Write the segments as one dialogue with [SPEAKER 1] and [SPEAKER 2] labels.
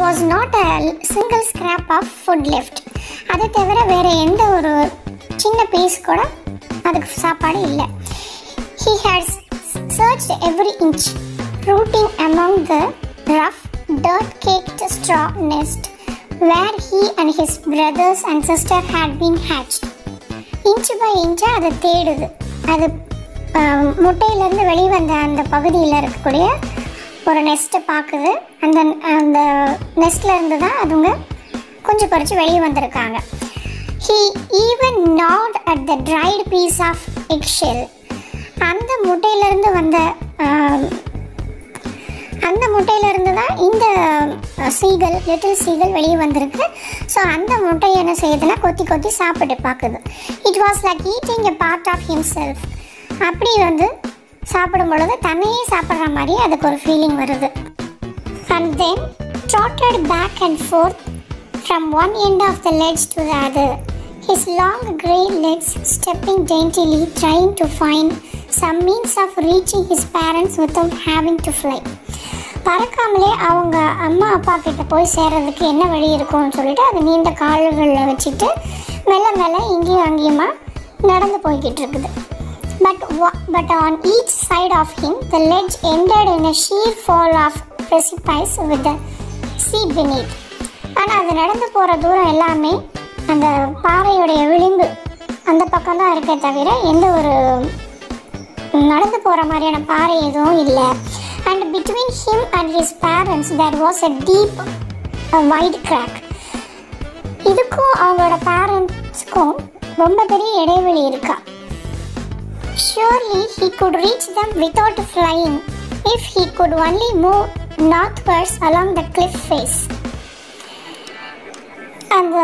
[SPEAKER 1] There was not a single scrap of food left அதை தவிர வேறு எந்த ஒரு சின்ன பீஸ் கூட அதுக்கு சாப்பாடு இல்லை. He had search every inch rooting among the rough dirt cake straw nest where he and his brothers and sister had been hatched. Inch by இன்ச்சாக அதை தேடுது. அது முட்டையிலேருந்து வெளிவந்த அந்த பகுதியில் இருக்கக்கூடிய ஒரு நெஸ்ட்டை பார்க்குது அந்த அந்த நெஸ்ட்டில் இருந்து தான் அதுங்க கொஞ்சம் குறைச்சி வெளியே வந்திருக்காங்க. He even gnawed at the dried piece of eggshell அந்த முட்டையிலேருந்து வந்த அந்த முட்டையிலேருந்து தான் இந்த சீகல் லிட்டில் சீகல் வெளியே வந்திருக்கு. ஸோ அந்த முட்டையை என்ன செய்யுதுன்னா கொத்தி கொத்தி சாப்பிட்டு பார்க்குது it was like eating a part of himself அப்படி வந்து சாப்பிடும் பொழுது தன்னையே சாப்பிட்ற மாதிரி அதுக்கு ஒரு ஃபீலிங் வருது and then trotted back and forth from one end of the ledge to the அது his long grey legs stepping daintily trying to find some means of reaching his parents without having to fly பறக்காமலே அவங்க அம்மா அப்பா கிட்ட போய் சேர்றதுக்கு என்ன வழி இருக்கும்னு சொல்லிட்டு அது நீண்ட கால்களில் வச்சுட்டு மெல்ல மெல்ல இங்கேயும் அங்கேயுமா நடந்து போய்கிட்டு இருக்குது But, but on each side of him, the ledge ended in a sheer fall of precipice with the sea beneath. ஆனால் அது நடந்து போகிற தூரம் எல்லாமே அந்த பாறையுடைய விளிம்பு அந்த பக்கம் தான் இருக்கே தவிர எந்த ஒரு நடந்து போகிற மாதிரியான பாறை எதுவும் இல்லை. And between him and his parents there was a deep wide crack இதுக்கும் அவங்களோட பேரண்ட்ஸ்க்கும் ரொம்ப பெரிய இடைவெளி இருக்கா? Surely he could reach them without flying if he could only move northwards along the cliff face. அந்த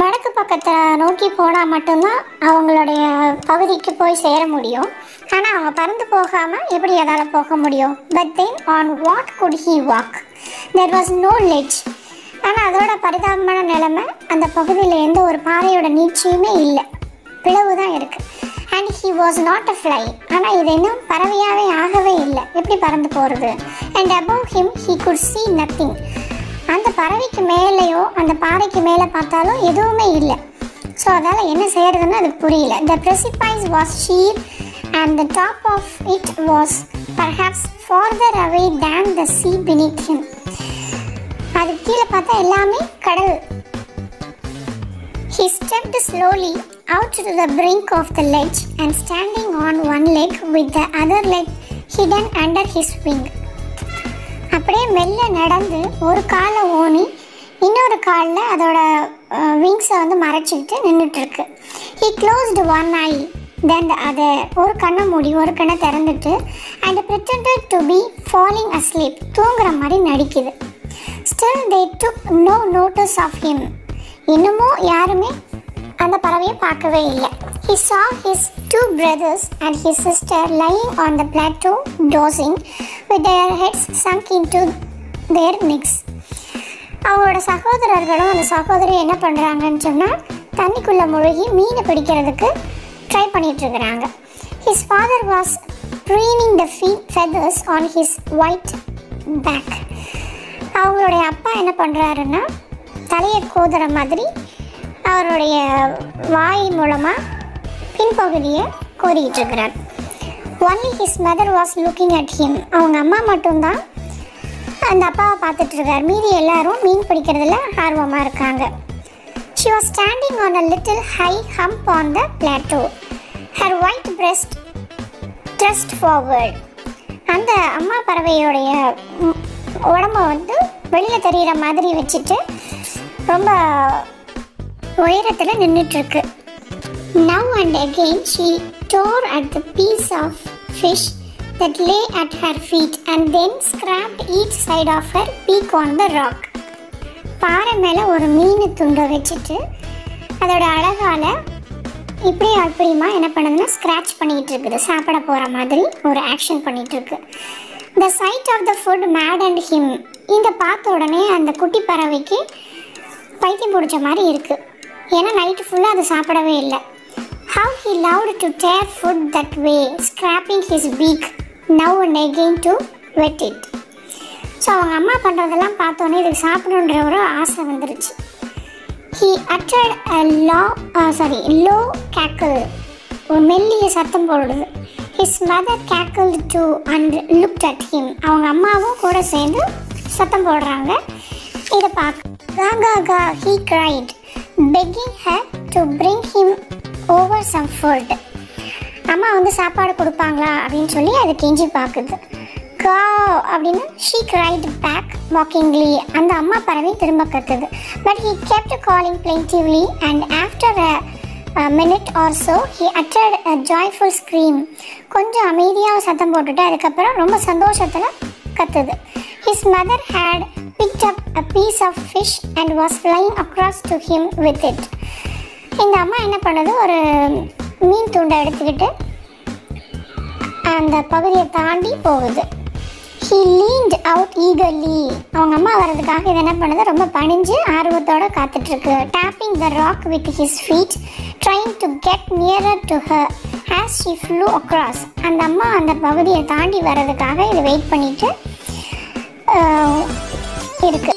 [SPEAKER 1] வடக்கு பக்கத்தை நோக்கி போனால் மட்டும்தான் அவங்களுடைய பகுதிக்கு போய் சேர முடியும். ஆனால் அவங்க பறந்து போகாமல் எப்படி அதால் போக முடியும்? But then on what could he walk there was no ledge ஆனால் அதோட பரிதாபமான நிலைமை அந்த பகுதியில் எந்த ஒரு பாறையோட நீட்சியுமே இல்லை. பிளவு தான் இருக்குது and he was not a fly ஆனால் இது இன்னும் பறவையாகவே ஆகவே இல்லை. எப்படி பறந்து போகிறது and above him he could see nothing அந்த பறவைக்கு மேலேயோ அந்த பாறைக்கு மேலே பார்த்தாலும் எதுவுமே இல்லை. ஸோ அதால் என்ன செய்யறதுன்னு அது புரியல. The precipice was sheer and the top of it was perhaps farther away than the sea beneath him அது கீழே பார்த்தா எல்லாமே கடல். He stepped slowly out to the brink of the ledge and standing on one leg with the other leg hidden under his wing. அப்படியே மெல்ல நடந்து ஒரு காலை ஓனி இன்னொரு காலில் அதோட விங்ஸை வந்து மறைச்சிக்கிட்டு நின்றுட்டுருக்கு he closed one eye then அதை ஒரு கண்ணை மூடி ஒரு கண்ணை திறந்துட்டு and pretended to be falling asleep தூங்குற மாதிரி நடிக்குது. Still they took no notice of him இன்னமும் யாருமே அந்த பறவையை பார்க்கவே இல்லை He saw his two brothers and his sister lying on the plateau dozing with their heads sunk into their necks. அவங்களோட சகோதரர்களும் அந்த சகோதரியும் என்ன பண்ணுறாங்கன்னு சொன்னால் தண்ணிக்குள்ளே முழுகி மீன் பிடிக்கிறதுக்கு try பண்ணிகிட்ருக்குறாங்க his father was preening the feet feathers on his white back அவங்களுடைய அப்பா என்ன பண்ணுறாருன்னா தலையை கோதுற மாதிரி அவருடைய வாய் மூலமாக பின்பகுதியை கோரிக்கிட்டு இருக்கிறார். Only his mother was looking at him அவங்க அம்மா மட்டும்தான் அந்த அப்பாவை பார்த்துட்டு இருக்கார். மீதி எல்லாரும் மீன் பிடிக்கிறதுல ஆர்வமாக இருக்காங்க. She was standing on a little high hump on the plateau her white breast thrust forward அந்த அம்மா பறவையோடைய உடம்ப வந்து வெளியில் தெரிகிற மாதிரி வச்சுட்டு ரொம்ப உயரத்தில் நின்றுட்டுருக்கு now and again she tore at the piece of fish that lay at her feet and then scraped each side of her beak on the rock பாறை மேலே ஒரு மீன் துண்டை வச்சுட்டு அதோட அழகால் இப்படி அப்படியுமா என்ன பண்ணுதுன்னா ஸ்க்ராட்ச் பண்ணிகிட்டு இருக்குது சாப்பிட போகிற மாதிரி ஒரு ஆக்ஷன் பண்ணிகிட்டு இருக்கு the sight of the food maddened him இந்த பார்த்த உடனே அந்த குட்டி பறவைக்கு பைத்தியம் பிடிச்ச மாதிரி இருக்குது ஏன்னா நைட்டு ஃபுல்லாக அது சாப்பிடவே இல்லை. How he loved to tear food that way scraping his beak now and again to whet it so அவங்க அம்மா பண்ணுறதெல்லாம் பார்த்தோன்னே இதுக்கு சாப்பிடணுன்ற ஒரு ஆசை வந்துருச்சு. He uttered a low sorry low cackle ஒரு மெல்லிய சத்தம் போடுது. His mother cackle too and look at him அவங்க அம்மாவும் கூட சேர்ந்து சத்தம் போடுறாங்க. இதை பார்க்க கா கா he cried begging her to bring him over some food அம்மா வந்து சாப்பாடு கொடுப்பாங்களா அப்படின்னு சொல்லி அது கெஞ்சி பார்க்குது. கா அப்படின்னு ஷீ கிரைட் பேக் மாக்கிங்லி அந்த அம்மா பறவை திரும்ப கத்துது. But he kept calling plaintively and after a minute or so he uttered a joyful scream கொஞ்சம் அமைதியாக சத்தம் போட்டுட்டு அதுக்கப்புறம் ரொம்ப சந்தோஷத்தில் கத்துது. His mother had picked a piece of fish and was flying across to him with it. இந்த அம்மா என்ன பண்ணுது? ஒரு மீன் துண்டை எடுத்துக்கிட்டு அந்த பகுதியை தாண்டி போகுது. ஹி லீன்ட் அவுட் ஈகர்லி அவங்க அம்மா வர்றதுக்காக இது என்ன பண்ணுது? ரொம்ப பணிஞ்சு ஆர்வத்தோட காத்துட்ருக்கு. Tapping the rock with his feet trying to get nearer to her as she flew across அந்த அம்மா அந்த பகுதியை தாண்டி வர்றதுக்காக இது வெயிட் பண்ணிவிட்டு இருக்கு.